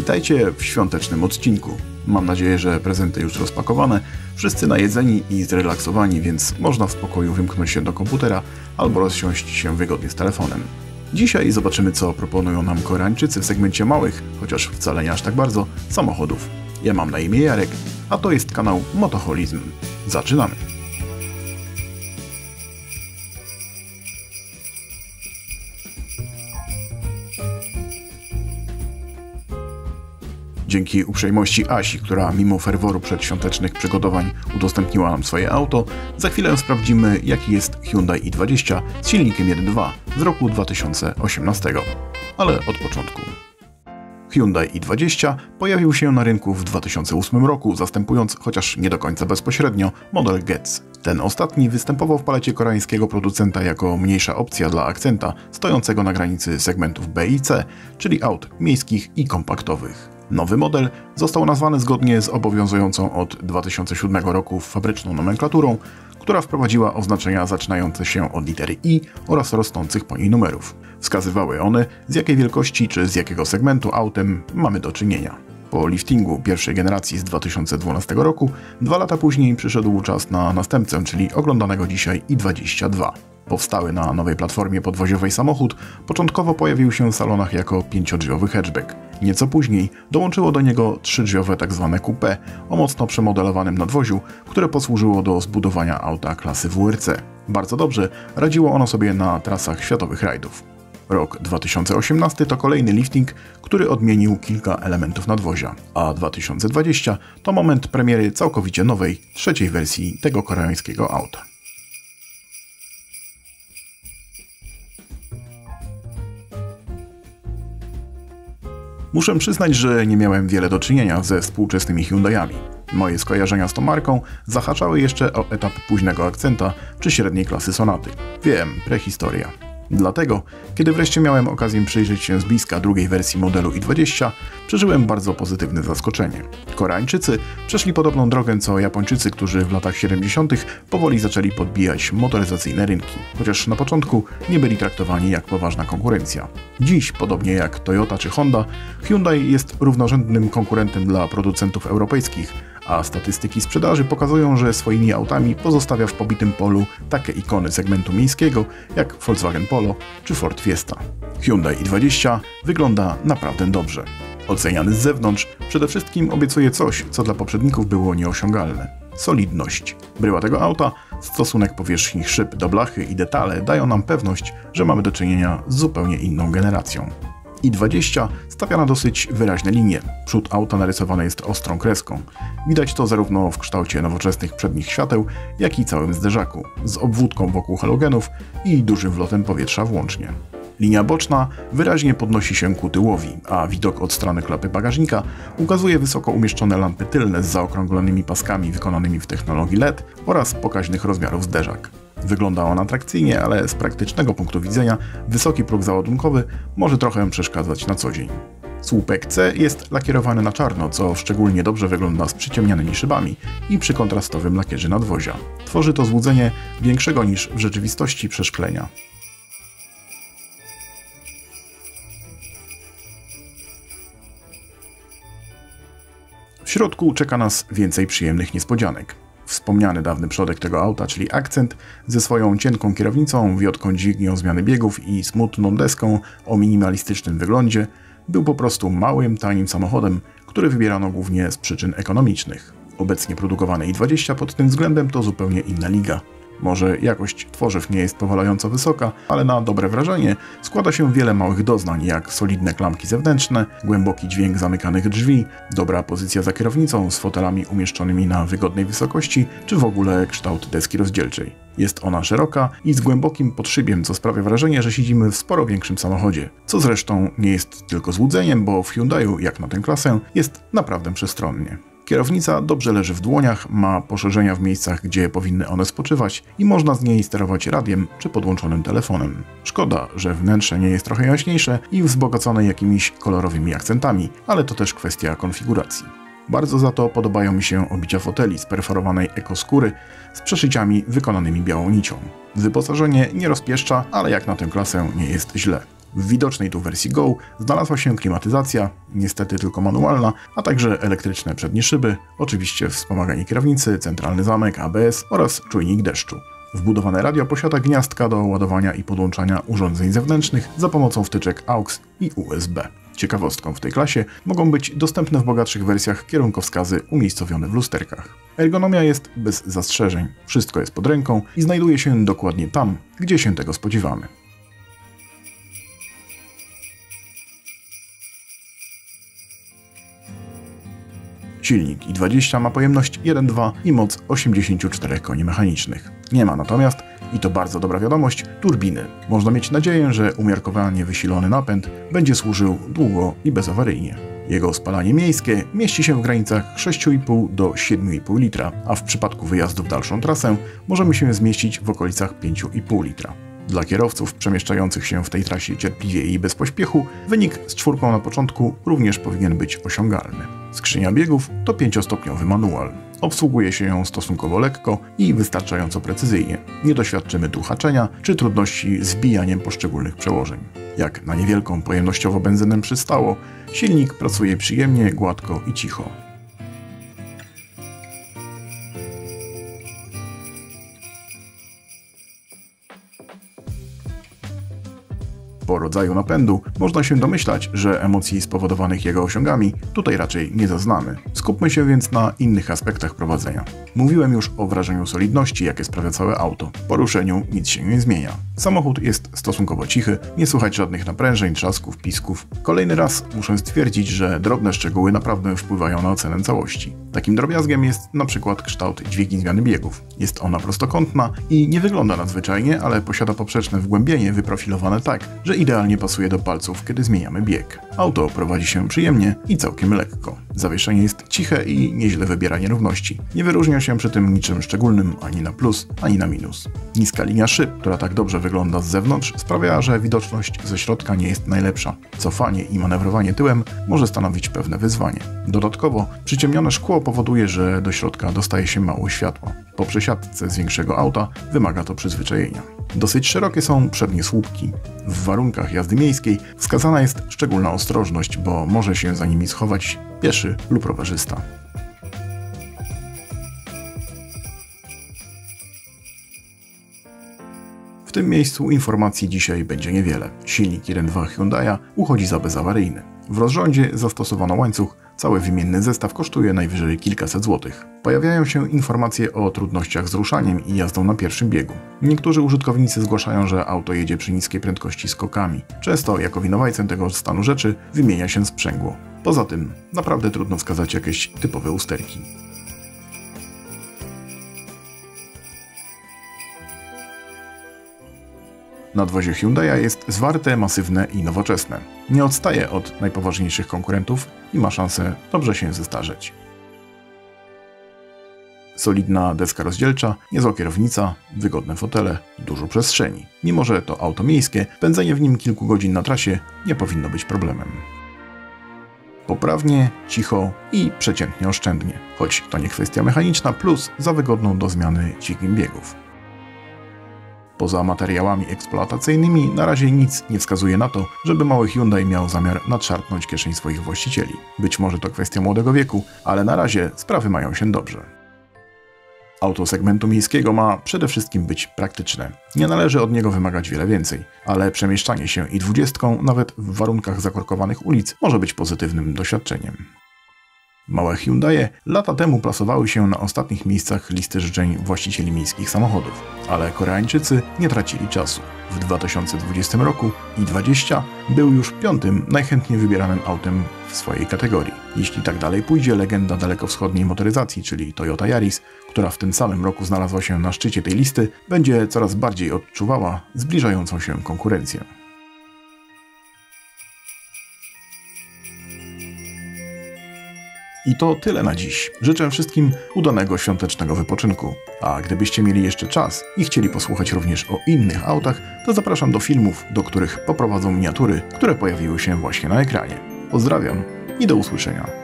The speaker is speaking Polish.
Witajcie w świątecznym odcinku. Mam nadzieję, że prezenty już rozpakowane, wszyscy najedzeni i zrelaksowani, więc można w spokoju wymknąć się do komputera albo rozsiąść się wygodnie z telefonem. Dzisiaj zobaczymy, co proponują nam Koreańczycy w segmencie małych, chociaż wcale nie aż tak bardzo, samochodów. Ja mam na imię Jarek, a to jest kanał Motoholizm. Zaczynamy! Dzięki uprzejmości Asi, która mimo ferworu przedświątecznych przygotowań udostępniła nam swoje auto, za chwilę sprawdzimy jaki jest Hyundai i20 z silnikiem 1.2 z roku 2018. Ale od początku. Hyundai i20 pojawił się na rynku w 2008 roku, zastępując, chociaż nie do końca bezpośrednio, model Getz. Ten ostatni występował w palecie koreańskiego producenta jako mniejsza opcja dla akcenta, stojącego na granicy segmentów B i C, czyli aut miejskich i kompaktowych. Nowy model został nazwany zgodnie z obowiązującą od 2007 roku fabryczną nomenklaturą, która wprowadziła oznaczenia zaczynające się od litery I oraz rosnących po niej numerów. Wskazywały one, z jakiej wielkości czy z jakiego segmentu autem mamy do czynienia. Po liftingu pierwszej generacji z 2012 roku, dwa lata później przyszedł czas na następcę, czyli oglądanego dzisiaj i22. Powstały na nowej platformie podwoziowej samochód początkowo pojawił się w salonach jako pięciodrzwiowy hatchback. Nieco później dołączyło do niego trzydrzwiowe tzw. Tak coupé o mocno przemodelowanym nadwoziu, które posłużyło do zbudowania auta klasy WRC. Bardzo dobrze radziło ono sobie na trasach światowych rajdów. Rok 2018 to kolejny lifting, który odmienił kilka elementów nadwozia, a 2020 to moment premiery całkowicie nowej, trzeciej wersji tego koreańskiego auta. Muszę przyznać, że nie miałem wiele do czynienia ze współczesnymi Hyundaiami. Moje skojarzenia z tą marką zahaczały jeszcze o etap późnego akcenta czy średniej klasy Sonaty. Wiem, prehistoria. Dlatego, kiedy wreszcie miałem okazję przyjrzeć się z bliska drugiej wersji modelu i20, przeżyłem bardzo pozytywne zaskoczenie. Koreańczycy przeszli podobną drogę co Japończycy, którzy w latach 70. powoli zaczęli podbijać motoryzacyjne rynki, chociaż na początku nie byli traktowani jak poważna konkurencja. Dziś, podobnie jak Toyota czy Honda, Hyundai jest równorzędnym konkurentem dla producentów europejskich, a statystyki sprzedaży pokazują, że swoimi autami pozostawia w pobitym polu takie ikony segmentu miejskiego jak Volkswagen Polo czy Ford Fiesta. Hyundai i20 wygląda naprawdę dobrze. Oceniany z zewnątrz, przede wszystkim obiecuje coś, co dla poprzedników było nieosiągalne. Solidność. Bryła tego auta, stosunek powierzchni szyb do blachy i detale dają nam pewność, że mamy do czynienia z zupełnie inną generacją i 20 stawia na dosyć wyraźne linie. Przód auta narysowany jest ostrą kreską. Widać to zarówno w kształcie nowoczesnych przednich świateł, jak i całym zderzaku, z obwódką wokół halogenów i dużym wlotem powietrza włącznie. Linia boczna wyraźnie podnosi się ku tyłowi, a widok od strony klapy bagażnika ukazuje wysoko umieszczone lampy tylne z zaokrąglonymi paskami wykonanymi w technologii LED oraz pokaźnych rozmiarów zderzak. Wygląda on atrakcyjnie, ale z praktycznego punktu widzenia wysoki próg załadunkowy może trochę przeszkadzać na co dzień. Słupek C jest lakierowany na czarno, co szczególnie dobrze wygląda z przyciemnianymi szybami i przy kontrastowym lakierze nadwozia. Tworzy to złudzenie większego niż w rzeczywistości przeszklenia. W środku czeka nas więcej przyjemnych niespodzianek. Wspomniany dawny przodek tego auta, czyli akcent, ze swoją cienką kierownicą, wiotką dźwignią zmiany biegów i smutną deską o minimalistycznym wyglądzie, był po prostu małym, tanim samochodem, który wybierano głównie z przyczyn ekonomicznych. Obecnie produkowany i20 pod tym względem to zupełnie inna liga. Może jakość tworzyw nie jest powalająco wysoka, ale na dobre wrażenie składa się wiele małych doznań, jak solidne klamki zewnętrzne, głęboki dźwięk zamykanych drzwi, dobra pozycja za kierownicą z fotelami umieszczonymi na wygodnej wysokości, czy w ogóle kształt deski rozdzielczej. Jest ona szeroka i z głębokim podszybiem, co sprawia wrażenie, że siedzimy w sporo większym samochodzie. Co zresztą nie jest tylko złudzeniem, bo w Hyundaiu, jak na tę klasę, jest naprawdę przestronnie. Kierownica dobrze leży w dłoniach, ma poszerzenia w miejscach, gdzie powinny one spoczywać i można z niej sterować radiem czy podłączonym telefonem. Szkoda, że wnętrze nie jest trochę jaśniejsze i wzbogacone jakimiś kolorowymi akcentami, ale to też kwestia konfiguracji. Bardzo za to podobają mi się obicia foteli z perforowanej ekoskóry z przeszyciami wykonanymi białą nicią. Wyposażenie nie rozpieszcza, ale jak na tę klasę nie jest źle. W widocznej tu wersji Go znalazła się klimatyzacja, niestety tylko manualna, a także elektryczne przednie szyby, oczywiście wspomaganie kierownicy, centralny zamek, ABS oraz czujnik deszczu. Wbudowane radio posiada gniazdka do ładowania i podłączania urządzeń zewnętrznych za pomocą wtyczek AUX i USB. Ciekawostką w tej klasie mogą być dostępne w bogatszych wersjach kierunkowskazy umiejscowione w lusterkach. Ergonomia jest bez zastrzeżeń, wszystko jest pod ręką i znajduje się dokładnie tam, gdzie się tego spodziewamy. Silnik i20 ma pojemność 1.2 i moc 84 koni mechanicznych. Nie ma natomiast, i to bardzo dobra wiadomość, turbiny. Można mieć nadzieję, że umiarkowanie wysilony napęd będzie służył długo i bezawaryjnie. Jego spalanie miejskie mieści się w granicach 6,5 do 7,5 litra, a w przypadku wyjazdu w dalszą trasę możemy się zmieścić w okolicach 5,5 litra. Dla kierowców przemieszczających się w tej trasie cierpliwie i bez pośpiechu, wynik z czwórką na początku również powinien być osiągalny. Skrzynia biegów to pięciostopniowy manual. Obsługuje się ją stosunkowo lekko i wystarczająco precyzyjnie. Nie doświadczymy tu haczenia czy trudności z wbijaniem poszczególnych przełożeń. Jak na niewielką pojemnościowo benzynę przystało, silnik pracuje przyjemnie, gładko i cicho. Rodzaju napędu można się domyślać, że emocji spowodowanych jego osiągami tutaj raczej nie zaznamy. Skupmy się więc na innych aspektach prowadzenia. Mówiłem już o wrażeniu solidności, jakie sprawia całe auto. Po ruszeniu nic się nie zmienia. Samochód jest stosunkowo cichy, nie słychać żadnych naprężeń, trzasków, pisków. Kolejny raz muszę stwierdzić, że drobne szczegóły naprawdę wpływają na ocenę całości. Takim drobiazgiem jest na przykład kształt dźwigni zmiany biegów. Jest ona prostokątna i nie wygląda nadzwyczajnie, ale posiada poprzeczne wgłębienie wyprofilowane tak, że idealnie pasuje do palców, kiedy zmieniamy bieg. Auto prowadzi się przyjemnie i całkiem lekko. Zawieszenie jest ciche i nieźle wybiera nierówności. Nie wyróżnia się przy tym niczym szczególnym ani na plus, ani na minus. Niska linia szyb, która tak dobrze wygląda z zewnątrz, sprawia, że widoczność ze środka nie jest najlepsza. Cofanie i manewrowanie tyłem może stanowić pewne wyzwanie. Dodatkowo przyciemnione szkło powoduje, że do środka dostaje się mało światła. Po przesiadce z większego auta wymaga to przyzwyczajenia. Dosyć szerokie są przednie słupki. W warunkach jazdy miejskiej wskazana jest szczególna ostrożność, bo może się za nimi schować pieszy lub rowerzysta. W tym miejscu informacji dzisiaj będzie niewiele. Silnik 1.2 Hyundai'a uchodzi za bezawaryjny. W rozrządzie zastosowano łańcuch, cały wymienny zestaw kosztuje najwyżej kilkaset złotych. Pojawiają się informacje o trudnościach z ruszaniem i jazdą na pierwszym biegu. Niektórzy użytkownicy zgłaszają, że auto jedzie przy niskiej prędkości skokami. Często jako winowajcę tego stanu rzeczy wymienia się sprzęgło. Poza tym naprawdę trudno wskazać jakieś typowe usterki. Nadwozie Hyundai'a jest zwarte, masywne i nowoczesne. Nie odstaje od najpoważniejszych konkurentów i ma szansę dobrze się zestarzeć. Solidna deska rozdzielcza, niezła kierownica, wygodne fotele, dużo przestrzeni. Mimo, że to auto miejskie, pędzenie w nim kilku godzin na trasie nie powinno być problemem. Poprawnie, cicho i przeciętnie oszczędnie, choć to nie kwestia mechaniczna, plus za wygodną do zmiany dźwigiem biegów. Poza materiałami eksploatacyjnymi na razie nic nie wskazuje na to, żeby mały Hyundai miał zamiar nadszarpnąć kieszeń swoich właścicieli. Być może to kwestia młodego wieku, ale na razie sprawy mają się dobrze. Auto segmentu miejskiego ma przede wszystkim być praktyczne. Nie należy od niego wymagać wiele więcej, ale przemieszczanie się i dwudziestką nawet w warunkach zakorkowanych ulic może być pozytywnym doświadczeniem. Małe Hyundai lata temu plasowały się na ostatnich miejscach listy życzeń właścicieli miejskich samochodów, ale Koreańczycy nie tracili czasu. W 2020 roku i20 był już piątym najchętniej wybieranym autem w swojej kategorii. Jeśli tak dalej pójdzie, legenda dalekowschodniej motoryzacji, czyli Toyota Yaris, która w tym samym roku znalazła się na szczycie tej listy, będzie coraz bardziej odczuwała zbliżającą się konkurencję. I to tyle na dziś. Życzę wszystkim udanego świątecznego wypoczynku. A gdybyście mieli jeszcze czas i chcieli posłuchać również o innych autach, to zapraszam do filmów, do których poprowadzą miniatury, które pojawiły się właśnie na ekranie. Pozdrawiam i do usłyszenia.